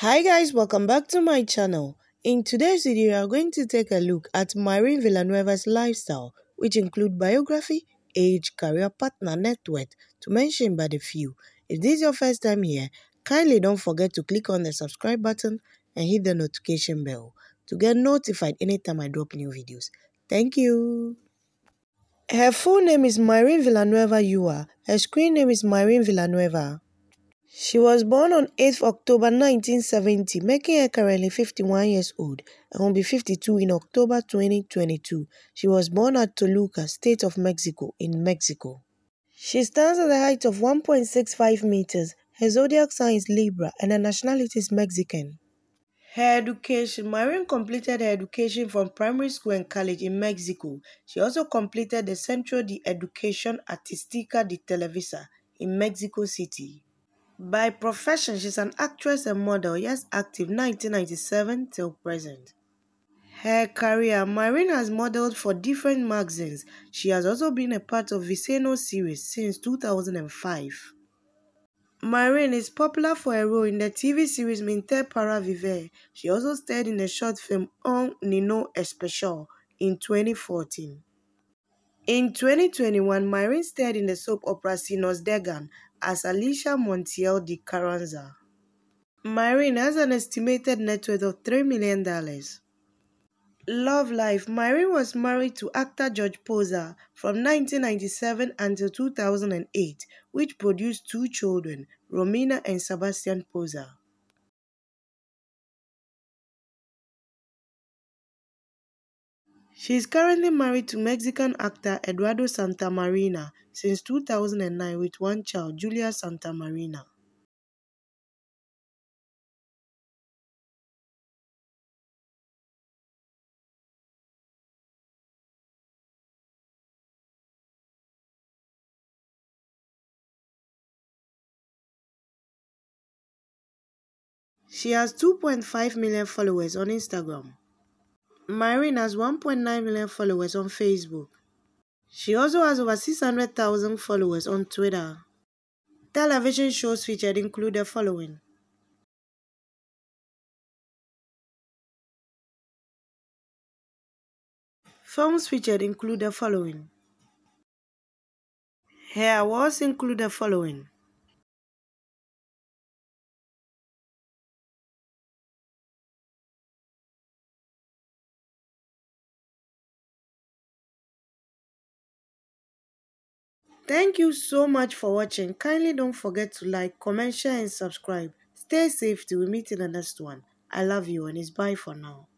Hi guys, welcome back to my channel. In today's video, we are going to take a look at Mayrín Villanueva's lifestyle, which include biography, age, career partner, net worth, to mention but a few. If this is your first time here, kindly don't forget to click on the subscribe button and hit the notification bell to get notified anytime I drop new videos. Thank you. Her full name is Mayrín Villanueva Yua. Her screen name is Mayrín Villanueva. She was born on 8 October 1970, making her currently 51 years old and will be 52 in October 2022. She was born at Toluca, State of Mexico, in Mexico. She stands at a height of 1.65 meters. Her zodiac sign is Libra and her nationality is Mexican. Her education Mayrín completed her education from primary school and college in Mexico. She also completed the Centro de Educación Artística de Televisa in Mexico City. By profession, she's an actress and model, yes, active 1997 till present. Her career, Mayrín has modeled for different magazines. She has also been a part of Viceno series since 2005. Mayrín is popular for her role in the TV series Mente para Viver. She also starred in the short film Un Niño Especial in 2014. In 2021, Mayrín starred in the soap opera Si Nos Dejan as Alicia Montiel de Carranza. Mayrín has an estimated net worth of $3 million. Love Life Mayrín was married to actor George Poza from 1997 until 2008, which produced two children, Romina and Sebastian Poza. She is currently married to Mexican actor Eduardo Santamarina since 2009 with one child, Julia Santamarina. She has 2.5 million followers on Instagram. Mayrín has 1.9 million followers on Facebook. She also has over 600,000 followers on Twitter. Television shows featured include the following. Films featured include the following. Her awards include the following. Thank you so much for watching. Kindly don't forget to like, comment, share and subscribe. Stay safe till we meet in the next one. I love you and it's bye for now.